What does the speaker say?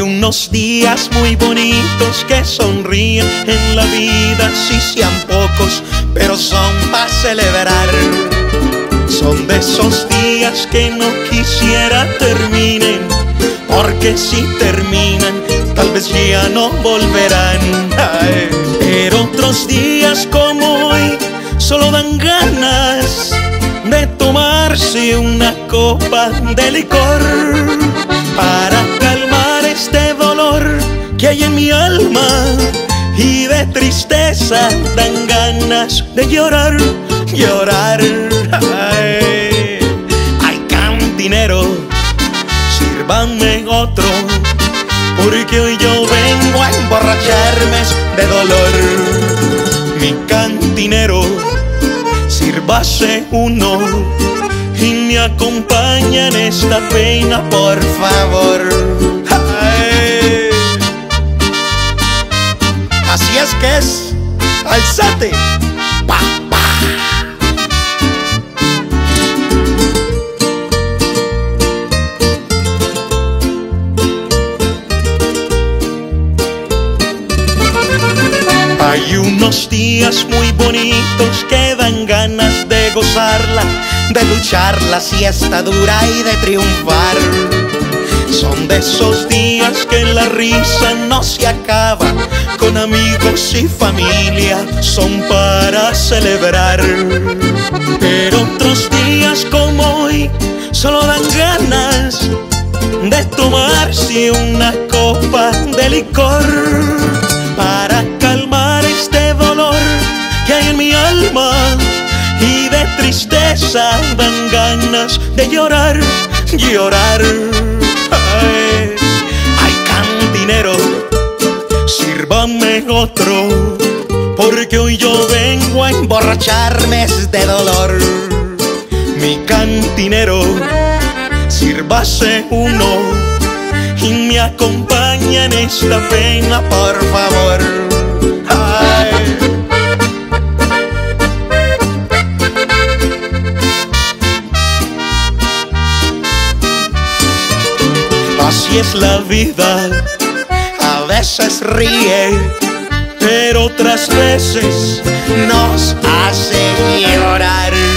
unos días muy bonitos que sonríen en la vida, si sean pocos, pero son para celebrar. Son de esos días que no quisiera terminen, porque si terminan, tal vez ya no volverán. pero otros días como hoy, solo dan ganas de tomarse una copa de licor hay en mi alma y de tristeza dan ganas de llorar, llorar. Ay, cantinero, sírvanme otro, porque hoy yo vengo a emborracharme de dolor. Mi cantinero, sírvase uno y me acompaña en esta pena, por favor. Así es que es, alzate, pa, pa. Hay unos días muy bonitos que dan ganas de gozarla, de luchar la siesta dura y de triunfar. De esos días que la risa no se acaba, con amigos y familia son para celebrar. Pero otros días como hoy solo dan ganas de tomarse una copa de licor para calmar este dolor que hay en mi alma y de tristeza dan ganas de llorar, llorar. Porque hoy yo vengo a emborracharme de dolor. Mi cantinero, sírvase uno y me acompaña en esta pena, por favor. Así es la vida, a veces ríe, pero otras veces nos hace llorar.